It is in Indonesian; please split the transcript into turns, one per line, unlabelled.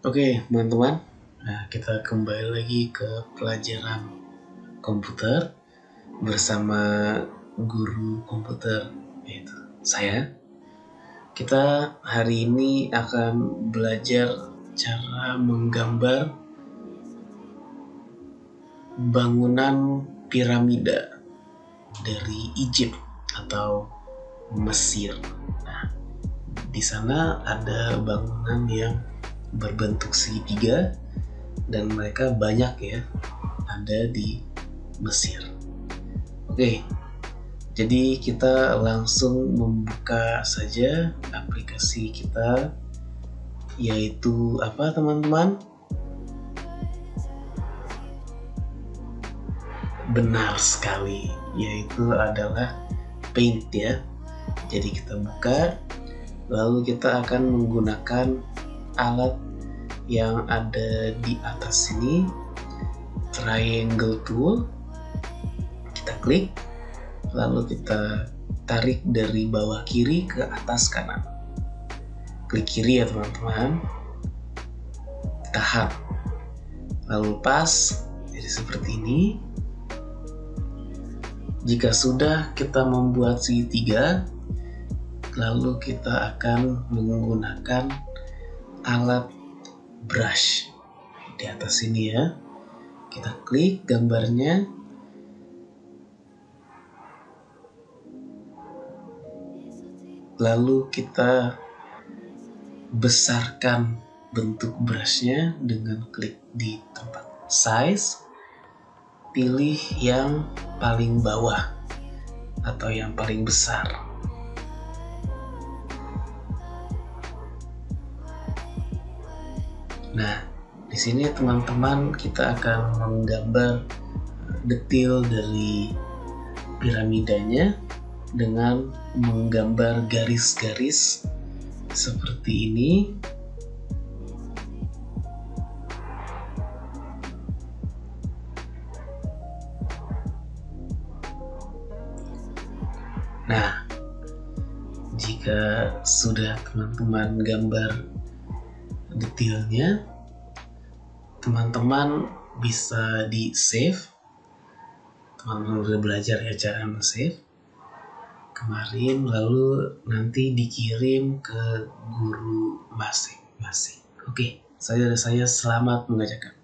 Oke, teman-teman. Nah, kita kembali lagi ke pelajaran komputer bersama guru komputer yaitu saya. Kita hari ini akan belajar cara menggambar bangunan piramida dari Egypt atau Mesir. Nah, di sana ada bangunan yang berbentuk segitiga dan mereka banyak ya ada di Mesir. Oke, jadi kita langsung membuka saja aplikasi kita yaitu apa teman-teman? Benar sekali, yaitu adalah Paint ya. Jadi kita buka, lalu kita akan menggunakan alat yang ada di atas sini. Triangle tool. Kita klik. Lalu kita tarik dari bawah kiri ke atas kanan. Klik kiri ya teman-teman. Tahan lalu pas. Jadi seperti ini. Jika sudah kita membuat segitiga lalu kita akan menggunakan alat brush di atas sini ya. Kita klik gambarnya. Lalu kita besarkan bentuk brushnya dengan klik di tempat size. Pilih yang paling bawah atau yang paling besar. Nah, di sini teman-teman kita akan menggambar detail dari piramidanya dengan menggambar garis-garis seperti ini. Nah, jika sudah teman-teman gambar detailnya teman-teman bisa di save. Teman-teman udah belajar ya cara save kemarin lalu nanti dikirim ke guru masing-masing. Oke saya saya selamat mengajarkan